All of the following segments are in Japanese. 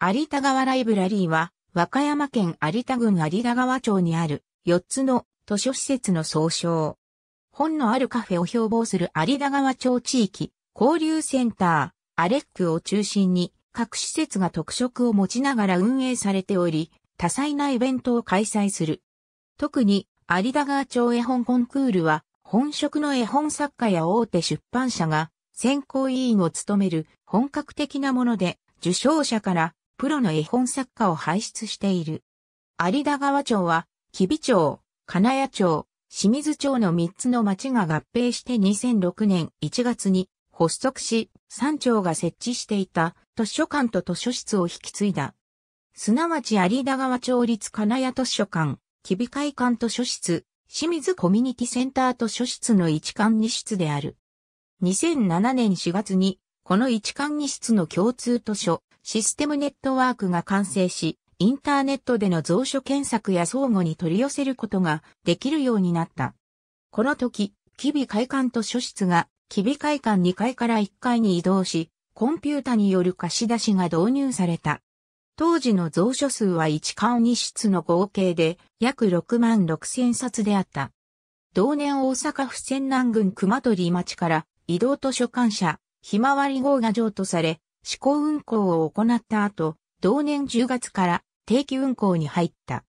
有田川ライブラリーは、和歌山県有田郡有田川町にある4つの図書施設の総称。本のあるカフェを標榜する有田川町地域交流センター、アレックを中心に各施設が特色を持ちながら運営されており、多彩なイベントを開催する。特に有田川町絵本コンクールは本職の絵本作家や大手出版社が選考委員を務める本格的なもので受賞者からプロの絵本作家を輩出している。有田川町は、吉備町、金谷町、清水町の3つの町が合併して2006年1月に発足し、3町が設置していた図書館と図書室を引き継いだ。すなわち有田川町立金谷図書館、吉備会館図書室、清水コミュニティセンター図書室の一館二室である。2007年4月に、この一館二室の共通図書、システムネットワークが完成し、インターネットでの蔵書検索や相互に取り寄せることができるようになった。この時、吉備会館図書室が、吉備会館2階から1階に移動し、コンピュータによる貸し出しが導入された。当時の蔵書数は1館2室の合計で約6万6千冊であった。同年大阪府泉南郡熊取町から移動図書館社、ひまわり号が譲渡され、試行運行を行った後、同年10月から定期運行に入った。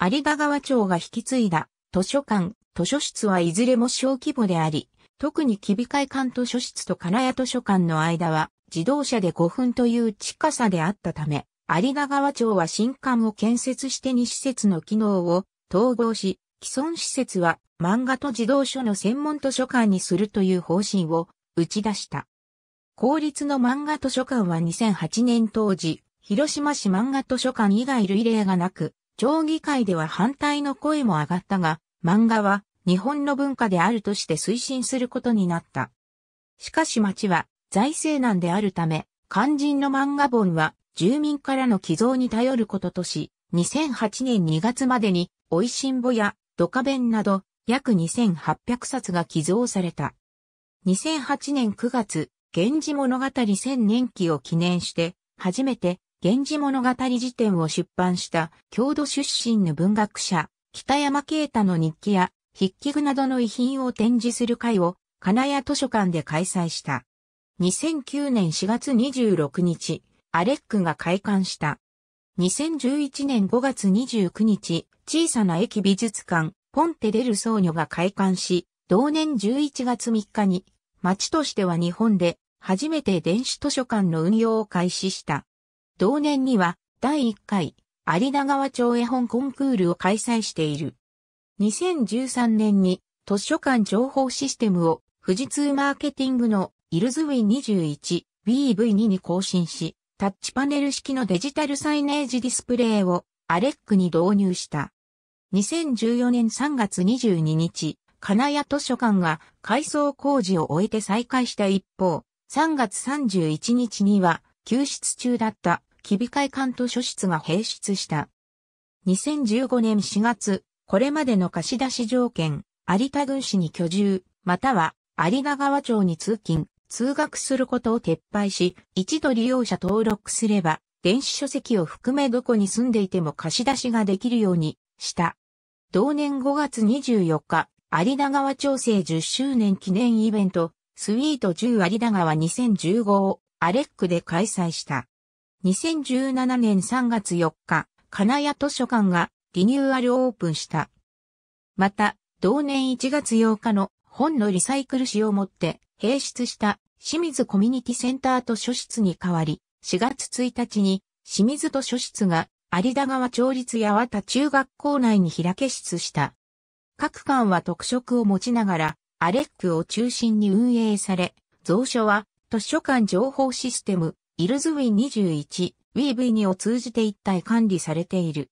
有田川町が引き継いだ図書館、図書室はいずれも小規模であり、特に吉備会館図書室と金谷図書館の間は自動車で5分という近さであったため、有田川町は新館を建設して2施設の機能を統合し、既存施設は漫画と児童書の専門図書館にするという方針を打ち出した。公立の漫画図書館は2008年当時、広島市漫画図書館以外類例がなく、町議会では反対の声も上がったが、漫画は日本の文化であるとして推進することになった。しかし町は財政難であるため、肝心の漫画本は住民からの寄贈に頼ることとし、2008年2月までに、美味しんぼやドカ弁など約2800冊が寄贈された。2008年9月、源氏物語千年期を記念して、初めて源氏物語辞典を出版した郷土出身の文学者、北山啓太の日記や筆記具などの遺品を展示する会を金谷図書館で開催した。2009年4月26日、アレックが開館した。2011年5月29日、小さな駅美術館、ポンテデルソーニョが開館し、同年11月3日に、町としては日本で初めて電子図書館の運用を開始した。同年には第1回有田川町絵本コンクールを開催している。2013年に図書館情報システムを富士通マーケティングのイルズウィン 21BV2 に更新し、タッチパネル式のデジタルサイネージディスプレイをアレックに導入した。2014年3月22日、金谷図書館が改装工事を終えて再開した一方、3月31日には救出中だった吉備会館図書室が閉室した。2015年4月、これまでの貸し出し条件、有田郡市に居住、または有田川町に通勤、通学することを撤廃し、一度利用者登録すれば、電子書籍を含めどこに住んでいても貸し出しができるようにした。同年5月24日、有田川町政10周年記念イベント、スイート10有田川2015をアレックで開催した。2017年3月4日、金谷図書館がリニューアルオープンした。また、同年1月8日の本のリサイクル紙をもって閉室した清水コミュニティセンター図書室に代わり、4月1日に清水図書室が有田川町立八幡中学校内に開け室した。各館は特色を持ちながら、アレックを中心に運営され、蔵書は図書館情報システム、 iLiswing21/We V2 を通じて一体管理されている。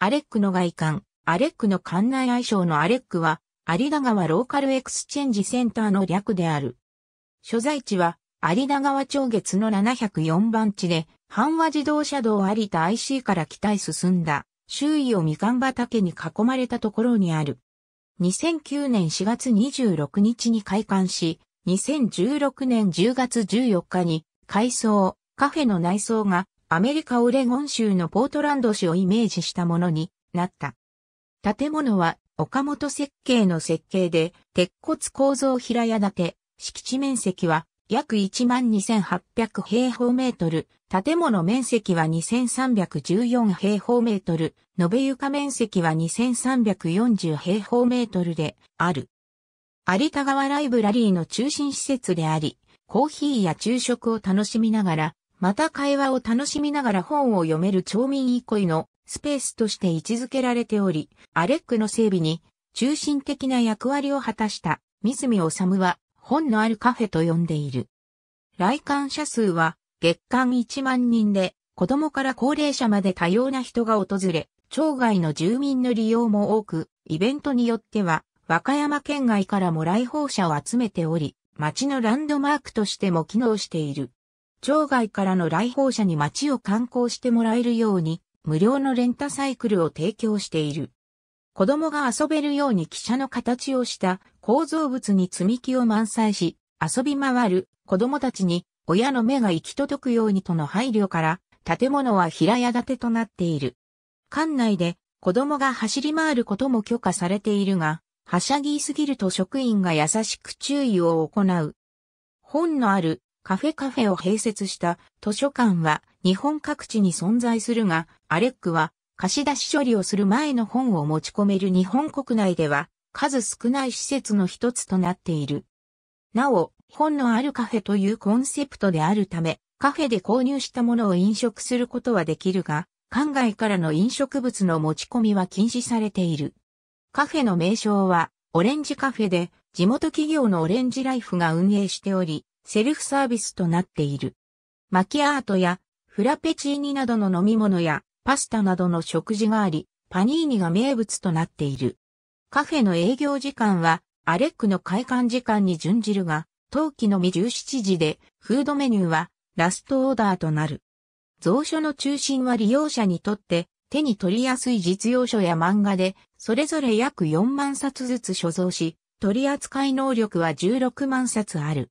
ALEC の外観、 ALEC の館内愛称の ALEC は、有田川 Local Exchange Center の略である。所在地は、有田川町月の704番地で、阪和自動車道有田 IC から北へ進んだ、周囲をみかん畑に囲まれたところにある。2009年4月26日に開館し、2016年10月14日に改装、カフェの内装がアメリカオレゴン州のポートランド市をイメージしたものになった。建物は岡本設計の設計で、鉄骨構造平屋建て、敷地面積は約12,800平方メートル、建物面積は2,314平方メートル、延べ床面積は2,340平方メートルである。有田川ライブラリーの中心施設であり、コーヒーや昼食を楽しみながら、また会話を楽しみながら本を読める町民憩いのスペースとして位置づけられており、アレックの整備に中心的な役割を果たした三角治は本のあるカフェと呼んでいる。来館者数は月間1万人で子供から高齢者まで多様な人が訪れ、町外の住民の利用も多く、イベントによっては和歌山県外からも来訪者を集めており、街のランドマークとしても機能している。町外からの来訪者に街を観光してもらえるように、無料のレンタサイクルを提供している。子供が遊べるように汽車の形をした構造物に積み木を満載し、遊び回る子供たちに親の目が行き届くようにとの配慮から、建物は平屋建てとなっている。館内で子供が走り回ることも許可されているが、はしゃぎすぎると職員が優しく注意を行う。本のあるカフェカフェを併設した図書館は日本各地に存在するが、アレックは貸し出し処理をする前の本を持ち込める日本国内では数少ない施設の一つとなっている。なお、本のあるカフェというコンセプトであるため、カフェで購入したものを飲食することはできるが、館外からの飲食物の持ち込みは禁止されている。カフェの名称は、オレンジカフェで、地元企業のオレンジライフが運営しており、セルフサービスとなっている。マキアートやフラペチーニなどの飲み物やパスタなどの食事があり、パニーニが名物となっている。カフェの営業時間はアレックの開館時間に準じるが、当期のみ17時で、フードメニューはラストオーダーとなる。蔵書の中心は利用者にとって手に取りやすい実用書や漫画で、それぞれ約4万冊ずつ所蔵し、取扱い能力は16万冊ある。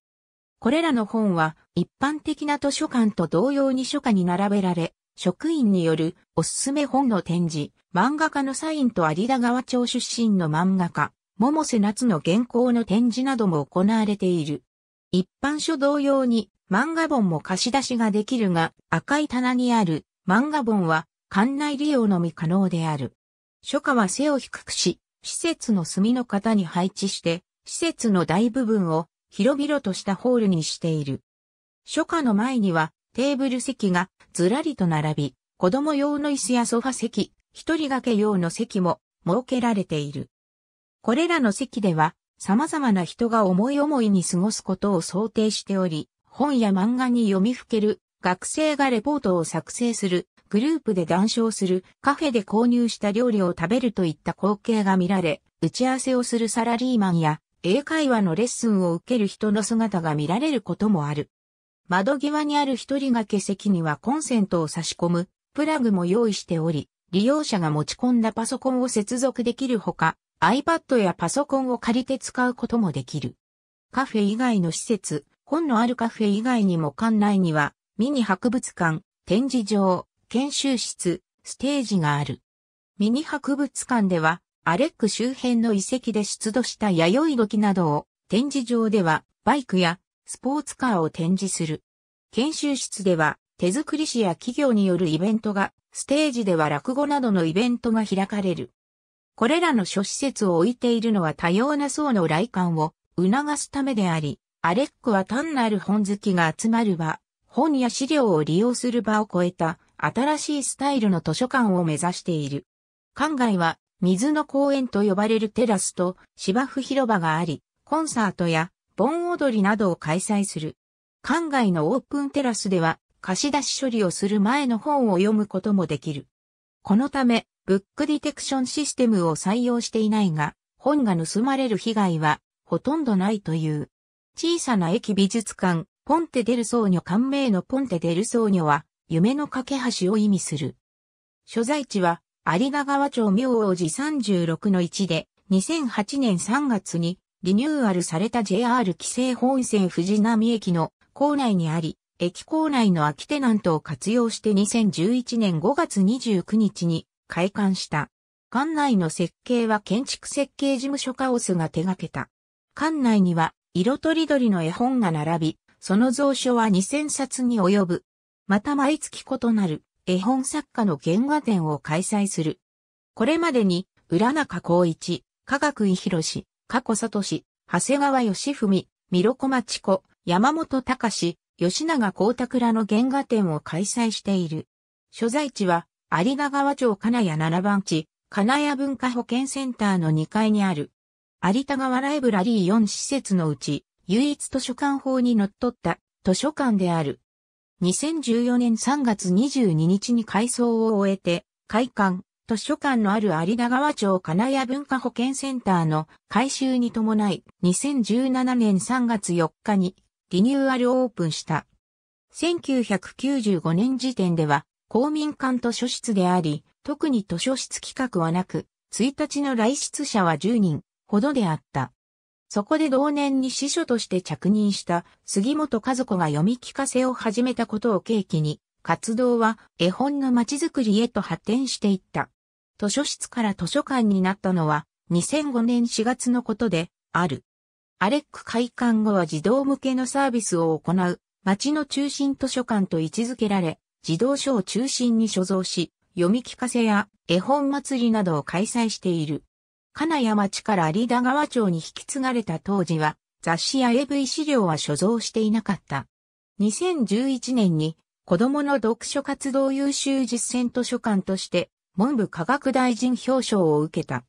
これらの本は一般的な図書館と同様に書架に並べられ、職員によるおすすめ本の展示、漫画家のサインと有田川町出身の漫画家、桃瀬夏の原稿の展示なども行われている。一般書同様に漫画本も貸し出しができるが、赤い棚にある漫画本は館内利用のみ可能である。書家は背を低くし、施設の隅の方に配置して、施設の大部分を広々としたホールにしている。書家の前にはテーブル席がずらりと並び、子供用の椅子やソファ席、一人掛け用の席も設けられている。これらの席では様々な人が思い思いに過ごすことを想定しており、本や漫画に読みふける、学生がレポートを作成する、グループで談笑する、カフェで購入した料理を食べるといった光景が見られ、打ち合わせをするサラリーマンや、英会話のレッスンを受ける人の姿が見られることもある。窓際にある一人掛け席にはコンセントを差し込むプラグも用意しており、利用者が持ち込んだパソコンを接続できるほか、iPad やパソコンを借りて使うこともできる。カフェ以外の施設、本のあるカフェ以外にも館内には、ミニ博物館、展示場、研修室、ステージがある。ミニ博物館では、アレック周辺の遺跡で出土した弥生土器などを、展示場では、バイクやスポーツカーを展示する。研修室では、手作り師や企業によるイベントが、ステージでは落語などのイベントが開かれる。これらの諸施設を置いているのは多様な層の来館を促すためであり、アレックは単なる本好きが集まる場、本や資料を利用する場を超えた新しいスタイルの図書館を目指している。館外は水の公園と呼ばれるテラスと芝生広場があり、コンサートや盆踊りなどを開催する。館外のオープンテラスでは貸し出し処理をする前の本を読むこともできる。このため、ブックディテクションシステムを採用していないが、本が盗まれる被害はほとんどないという。小さな駅美術館、ポンテデルソーニョ館名のポンテデルソーニョは、夢の架け橋を意味する。所在地は、有田川町明王寺36の1で、2008年3月にリニューアルされた JR 規制本線藤波駅の構内にあり、駅構内の空きテナントを活用して2011年5月29日に開館した。館内の設計は建築設計事務所カオスが手掛けた。館内には色とりどりの絵本が並び、その蔵書は2000冊に及ぶ。また毎月異なる絵本作家の原画展を開催する。これまでに、浦中光一、科学井博加古聡、長谷川義文、ミロコマチコ、山本隆、吉永光拓らの原画展を開催している。所在地は、有田川町金谷7番地、金谷文化保健センターの2階にある。有田川ライブラリー4施設のうち、唯一図書館法に則っった図書館である。2014年3月22日に改装を終えて、開館、図書館のある有田川町金谷文化保健センターの改修に伴い、2017年3月4日にリニューアルオープンした。1995年時点では公民館図書室であり、特に図書室規格はなく、1日の来室者は10人ほどであった。そこで同年に司書として着任した杉本和子が読み聞かせを始めたことを契機に、活動は絵本の街づくりへと発展していった。図書室から図書館になったのは2005年4月のことである。アレック開館後は児童向けのサービスを行う街の中心図書館と位置づけられ、児童書を中心に所蔵し、読み聞かせや絵本祭りなどを開催している。金谷町から有田川町に引き継がれた当時は雑誌や AV 資料は所蔵していなかった。2011年に子供の読書活動優秀実践図書館として文部科学大臣表彰を受けた。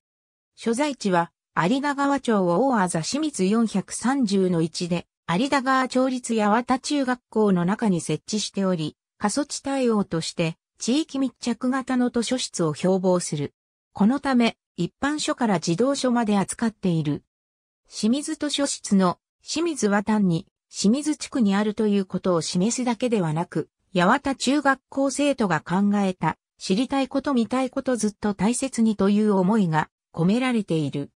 所在地は、有田川町を大あざ清水430の1で、有田川町立八幡中学校の中に設置しており、過疎地対応として、地域密着型の図書室を標榜する。このため、一般書から児童書まで扱っている。清水図書室の清水は単に清水地区にあるということを示すだけではなく、八幡中学校生徒が考えた知りたいこと見たいことずっと大切にという思いが込められている。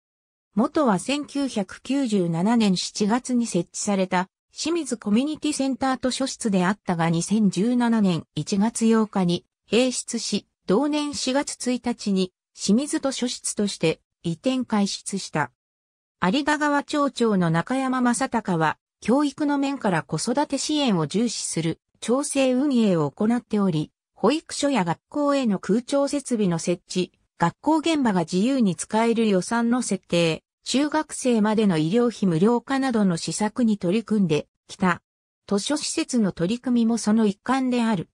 元は1997年7月に設置された清水コミュニティセンター図書室であったが2017年1月8日に閉室し、同年4月1日に清水図書室として移転開室した。有田川町長の中山正隆は、教育の面から子育て支援を重視する調整運営を行っており、保育所や学校への空調設備の設置、学校現場が自由に使える予算の設定、中学生までの医療費無料化などの施策に取り組んできた。図書施設の取り組みもその一環である。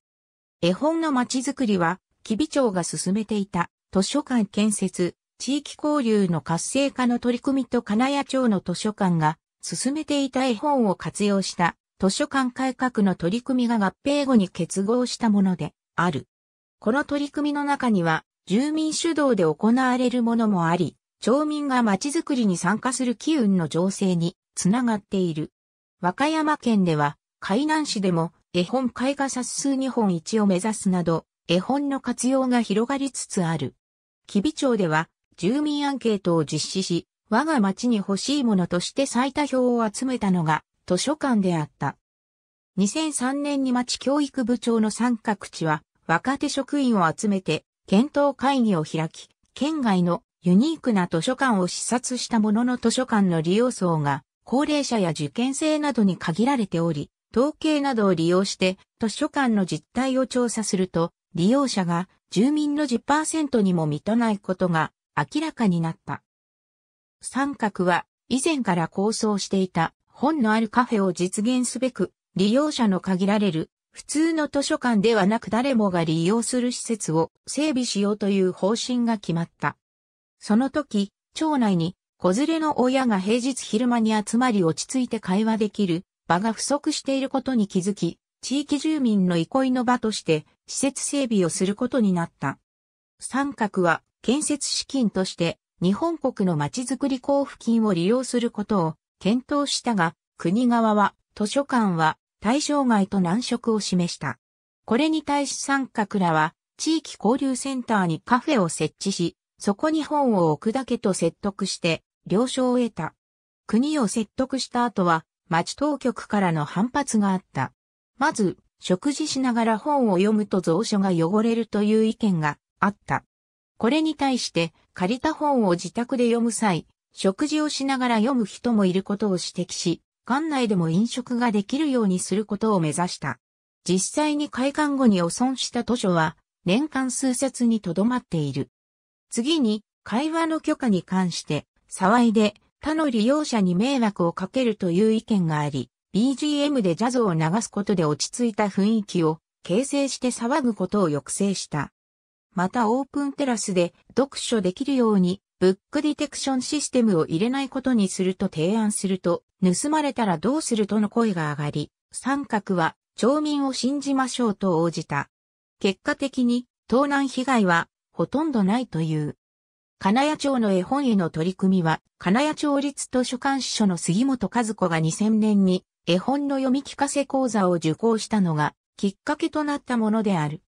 絵本の街づくりは、吉備町が進めていた図書館建設、地域交流の活性化の取り組みと金谷町の図書館が進めていた絵本を活用した図書館改革の取り組みが合併後に結合したもので、ある。この取り組みの中には、住民主導で行われるものもあり、町民が街づくりに参加する機運の情勢につながっている。和歌山県では、海南市でも絵本絵画冊数日本一を目指すなど、絵本の活用が広がりつつある。吉備町では、住民アンケートを実施し、我が町に欲しいものとして最多票を集めたのが図書館であった。2003年に町教育部長の三角地は、若手職員を集めて検討会議を開き、県外のユニークな図書館を視察したものの図書館の利用層が高齢者や受験生などに限られており、統計などを利用して図書館の実態を調査すると、利用者が住民の10%にも満たないことが明らかになった。三角は以前から構想していた本のあるカフェを実現すべく利用者の限られる普通の図書館ではなく誰もが利用する施設を整備しようという方針が決まった。その時、町内に子連れの親が平日昼間に集まり落ち着いて会話できる場が不足していることに気づき、地域住民の憩いの場として施設整備をすることになった。三角は建設資金として日本国のまちづくり交付金を利用することを検討したが、国側は図書館は対象外と難色を示した。これに対し三角らは、地域交流センターにカフェを設置し、そこに本を置くだけと説得して、了承を得た。国を説得した後は、町当局からの反発があった。まず、食事しながら本を読むと蔵書が汚れるという意見があった。これに対して借りた本を自宅で読む際、食事をしながら読む人もいることを指摘し、館内でも飲食ができるようにすることを目指した。実際に開館後に汚損した図書は年間数冊にとどまっている。次に会話の許可に関して騒いで他の利用者に迷惑をかけるという意見があり、BGM でジャズを流すことで落ち着いた雰囲気を形成して騒ぐことを抑制した。またオープンテラスで読書できるようにブックディテクションシステムを入れないことにすると提案すると、盗まれたらどうするとの声が上がり、三角は町民を信じましょうと応じた。結果的に盗難被害はほとんどないという。金谷町の絵本への取り組みは、金谷町立図書館司書の杉本和子が2000年に絵本の読み聞かせ講座を受講したのがきっかけとなったものである。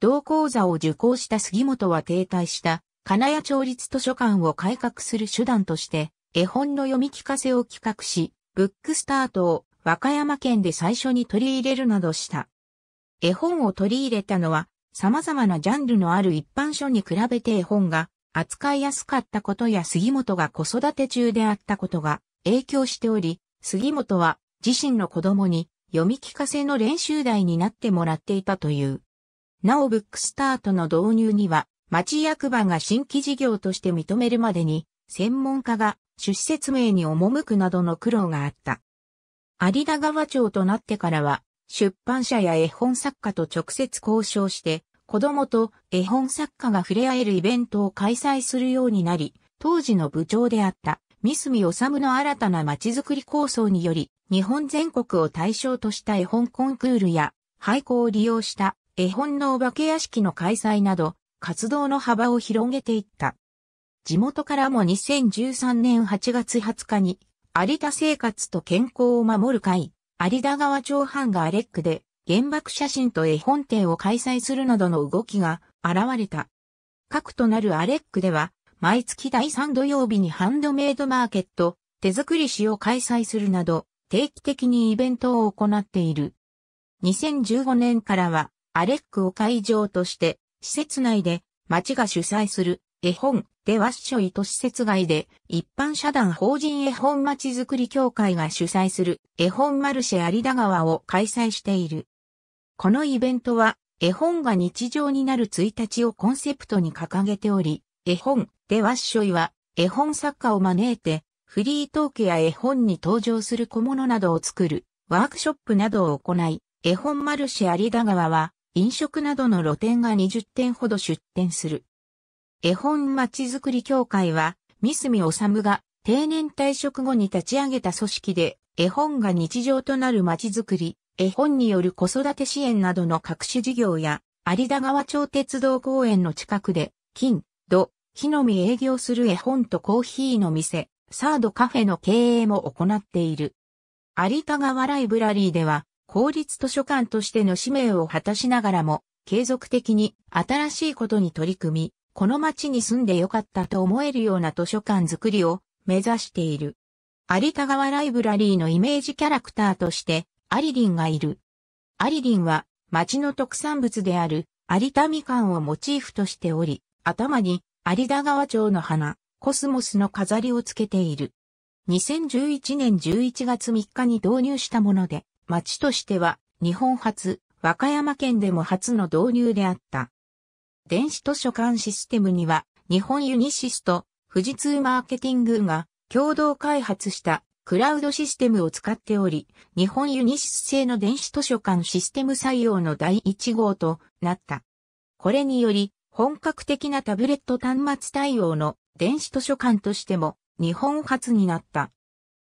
同講座を受講した杉本は停滞した金谷町立図書館を改革する手段として絵本の読み聞かせを企画し、ブックスタートを和歌山県で最初に取り入れるなどした。絵本を取り入れたのは様々なジャンルのある一般書に比べて絵本が扱いやすかったことや杉本が子育て中であったことが影響しており、杉本は自身の子供に読み聞かせの練習台になってもらっていたという。なおブックスタートの導入には、町役場が新規事業として認めるまでに、専門家が趣旨説明に赴くなどの苦労があった。有田川町となってからは、出版社や絵本作家と直接交渉して、子供と絵本作家が触れ合えるイベントを開催するようになり、当時の部長であった三住治の新たな街づくり構想により、日本全国を対象とした絵本コンクールや、廃校を利用した絵本のお化け屋敷の開催など、活動の幅を広げていった。地元からも2013年8月20日に、有田生活と健康を守る会、有田川町藩がアレックで、原爆写真と絵本展を開催するなどの動きが現れた。核となるアレックでは、毎月第3土曜日にハンドメイドマーケット、手作り詩を開催するなど、定期的にイベントを行っている。2015年からは、アレックを会場として、施設内で町が主催する絵本でワッショイと施設外で一般社団法人絵本町づくり協会が主催する絵本マルシェ有田川を開催している。このイベントは絵本が日常になる1日をコンセプトに掲げており、絵本でワッショイは絵本作家を招いてフリートークや絵本に登場する小物などを作るワークショップなどを行い、絵本マルシェ有田川は飲食などの露店が20店ほど出店する。絵本まちづくり協会は、三住治が定年退職後に立ち上げた組織で、絵本が日常となるまちづくり、絵本による子育て支援などの各種事業や、有田川町鉄道公園の近くで、金、土、木の実営業する絵本とコーヒーの店、サードカフェの経営も行っている。有田川ライブラリーでは、公立図書館としての使命を果たしながらも、継続的に新しいことに取り組み、この街に住んでよかったと思えるような図書館づくりを目指している。有田川ライブラリーのイメージキャラクターとして、アリリンがいる。アリリンは町の特産物である有田みかんをモチーフとしており、頭に有田川町の花、コスモスの飾りをつけている。2011年11月3日に導入したもので、町としては日本初、和歌山県でも初の導入であった。電子図書館システムには日本ユニシスと富士通マーケティングが共同開発したクラウドシステムを使っており、日本ユニシス製の電子図書館システム採用の第1号となった。これにより、本格的なタブレット端末対応の電子図書館としても日本初になった。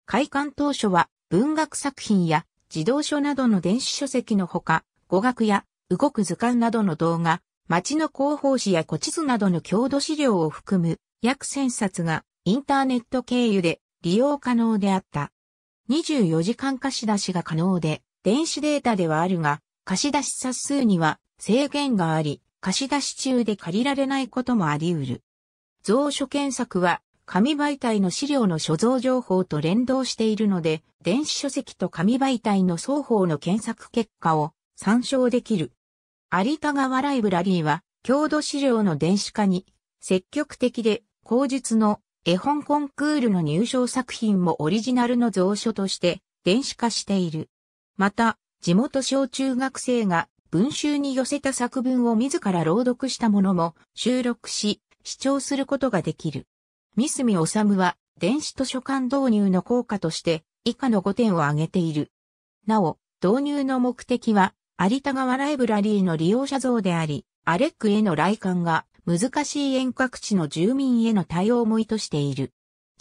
開館当初は文学作品や児童書などの電子書籍のほか、語学や動く図鑑などの動画、街の広報誌や古地図などの郷土資料を含む約1000冊がインターネット経由で利用可能であった。24時間貸し出しが可能で、電子データではあるが、貸し出し冊数には制限があり、貸し出し中で借りられないこともあり得る。蔵書検索は紙媒体の資料の所蔵情報と連動しているので、電子書籍と紙媒体の双方の検索結果を参照できる。有田川ライブラリーは、郷土資料の電子化に積極的で、口述の絵本コンクールの入賞作品もオリジナルの蔵書として電子化している。また、地元小中学生が文集に寄せた作文を自ら朗読したものも収録し、視聴することができる。三角治は電子図書館導入の効果として以下の5点を挙げている。なお、導入の目的は有田川ライブラリーの利用者像であり、アレックへの来館が難しい遠隔地の住民への対応も意図している。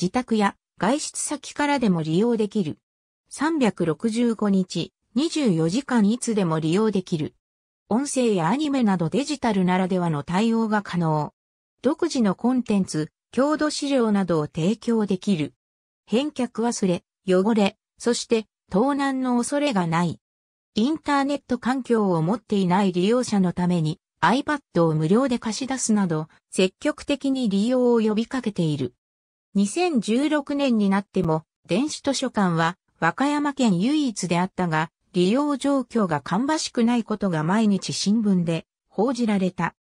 自宅や外出先からでも利用できる。365日、24時間いつでも利用できる。音声やアニメなどデジタルならではの対応が可能。独自のコンテンツ、郷土資料などを提供できる。返却忘れ、汚れ、そして盗難の恐れがない。インターネット環境を持っていない利用者のために iPad を無料で貸し出すなど積極的に利用を呼びかけている。2016年になっても電子図書館は和歌山県唯一であったが利用状況が芳しくないことが毎日新聞で報じられた。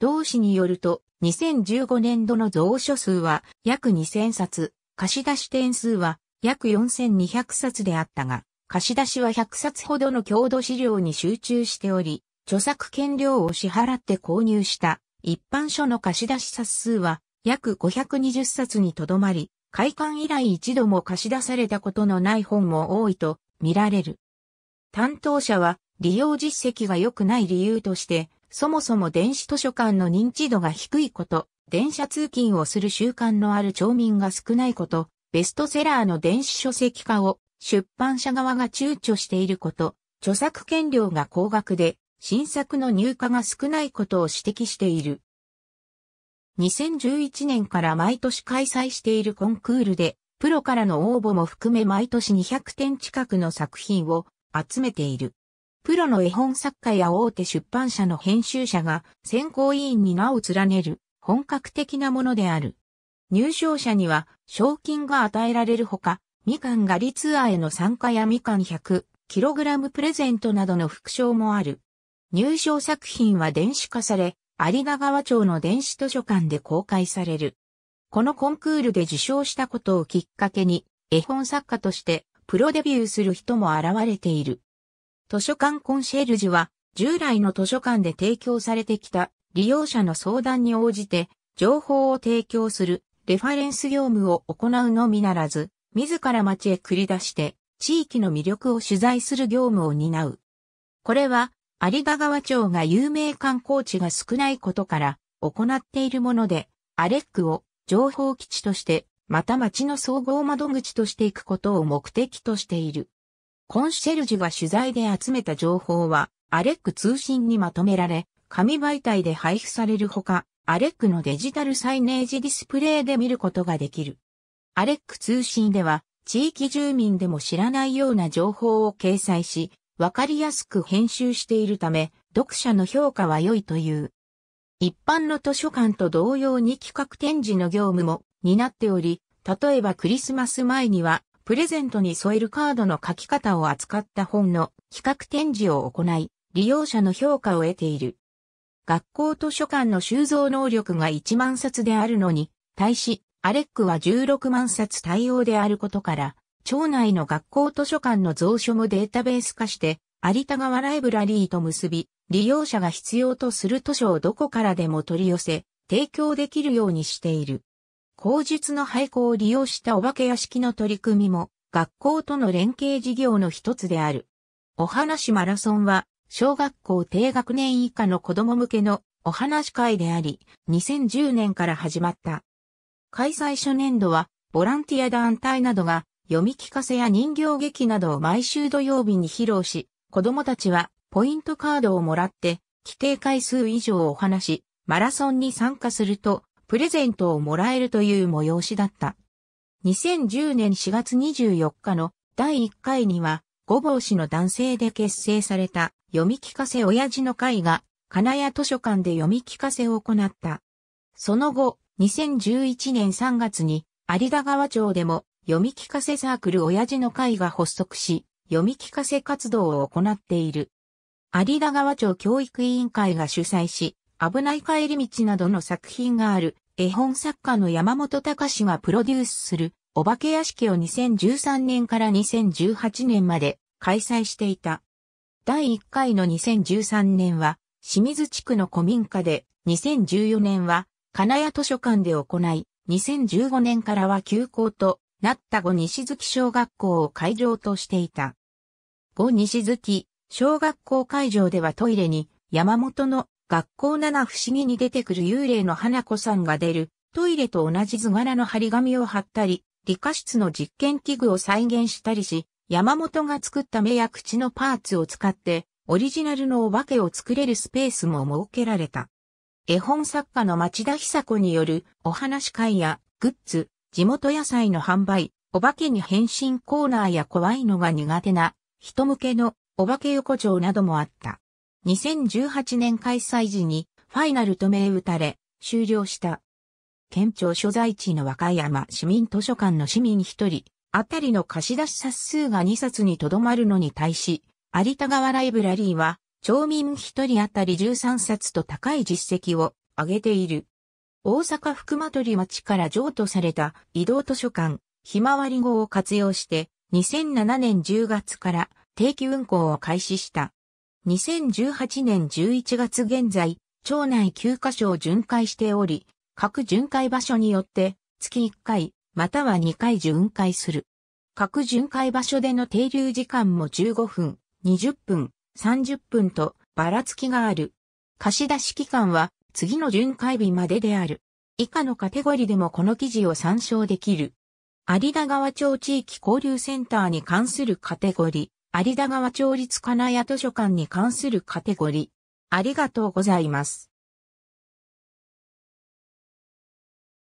同誌によると、2015年度の蔵書数は約2000冊、貸し出し点数は約4200冊であったが、貸し出しは100冊ほどの郷土資料に集中しており、著作権料を支払って購入した一般書の貸し出し冊数は約520冊にとどまり、開館以来一度も貸し出されたことのない本も多いと見られる。担当者は利用実績が良くない理由として、そもそも電子図書館の認知度が低いこと、電車通勤をする習慣のある町民が少ないこと、ベストセラーの電子書籍化を出版社側が躊躇していること、著作権料が高額で新作の入荷が少ないことを指摘している。2011年から毎年開催しているコンクールで、プロからの応募も含め毎年200点近くの作品を集めている。プロの絵本作家や大手出版社の編集者が選考委員に名を連ねる本格的なものである。入賞者には賞金が与えられるほか、みかん狩りツアーへの参加やみかん 100kg プレゼントなどの副賞もある。入賞作品は電子化され、有田川町の電子図書館で公開される。このコンクールで受賞したことをきっかけに、絵本作家としてプロデビューする人も現れている。図書館コンシェルジュは、従来の図書館で提供されてきた利用者の相談に応じて、情報を提供するレファレンス業務を行うのみならず、自ら街へ繰り出して、地域の魅力を取材する業務を担う。これは、有田川町が有名観光地が少ないことから行っているもので、アレックを情報基地として、また町の総合窓口としていくことを目的としている。コンシェルジュが取材で集めた情報は、アレック通信にまとめられ、紙媒体で配布されるほか、アレックのデジタルサイネージディスプレイで見ることができる。アレック通信では、地域住民でも知らないような情報を掲載し、わかりやすく編集しているため、読者の評価は良いという。一般の図書館と同様に企画展示の業務も担っており、例えばクリスマス前にはプレゼントに添えるカードの書き方を扱った本の企画展示を行い、利用者の評価を得ている。学校図書館の収蔵能力が1万冊であるのに、対し、アレックは16万冊対応であることから、町内の学校図書館の蔵書もデータベース化して、有田川ライブラリーと結び、利用者が必要とする図書をどこからでも取り寄せ、提供できるようにしている。口述の廃校を利用したお化け屋敷の取り組みも学校との連携事業の一つである。お話マラソンは小学校低学年以下の子供向けのお話会であり、2010年から始まった。開催初年度はボランティア団体などが読み聞かせや人形劇などを毎週土曜日に披露し、子供たちはポイントカードをもらって規定回数以上お話し、マラソンに参加するとプレゼントをもらえるという催しだった。2010年4月24日の第1回には、五坊市の男性で結成された読み聞かせ親父の会が、金谷図書館で読み聞かせを行った。その後、2011年3月に有田川町でも読み聞かせサークル親父の会が発足し、読み聞かせ活動を行っている。有田川町教育委員会が主催し、危ない帰り道などの作品がある絵本作家の山本隆がプロデュースするお化け屋敷を2013年から2018年まで開催していた。第1回の2013年は清水地区の古民家で、2014年は金谷図書館で行い、2015年からは休校となった後西月小学校を会場としていた。後西月小学校会場ではトイレに山本の学校七不思議に出てくる幽霊の花子さんが出るトイレと同じ図柄の張り紙を貼ったり、理科室の実験器具を再現したりし、山本が作った目や口のパーツを使ってオリジナルのお化けを作れるスペースも設けられた。絵本作家の町田久子によるお話会やグッズ、地元野菜の販売、お化けに変身コーナーや怖いのが苦手な人向けのお化け横丁などもあった。2018年開催時にファイナルと銘打たれ終了した。県庁所在地の和歌山市民図書館の市民一人あたりの貸し出し冊数が2冊にとどまるのに対し、有田川ライブラリーは、町民一人当たり13冊と高い実績を上げている。大阪福間取町から譲渡された移動図書館、ひまわり号を活用して、2007年10月から定期運行を開始した。2018年11月現在、町内9カ所を巡回しており、各巡回場所によって月1回、または2回巡回する。各巡回場所での停留時間も15分、20分、30分とばらつきがある。貸し出し期間は次の巡回日までである。以下のカテゴリでもこの記事を参照できる。有田川町地域交流センターに関するカテゴリ、有田川町立金谷図書館に関するカテゴリー。ありがとうございます。